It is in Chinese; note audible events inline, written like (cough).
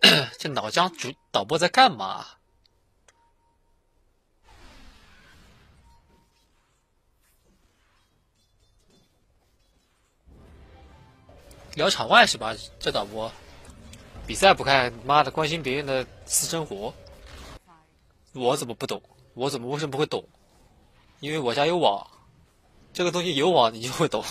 (clears throat) 这脑浆主导播在干嘛聊场外是吧？这导播比赛不看妈的关心别人的私生活。我怎么不懂？我怎么为什么不会懂？因为我家有网这个东西有网你就会懂。